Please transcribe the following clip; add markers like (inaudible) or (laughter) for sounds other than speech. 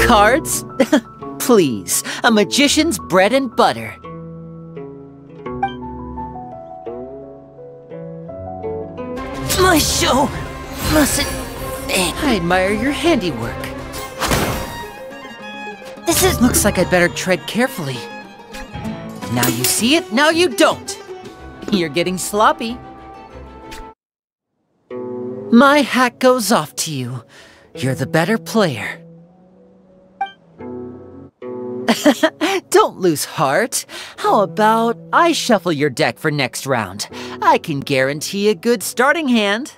Cards? (laughs) Please, a magician's bread and butter. My show mustn't fail. I admire your handiwork. This is Looks like I'd better tread carefully. Now you see it, now you don't. You're getting sloppy. My hat goes off to you. You're the better player. (laughs) Don't lose heart. How about I shuffle your deck for next round? I can guarantee a good starting hand.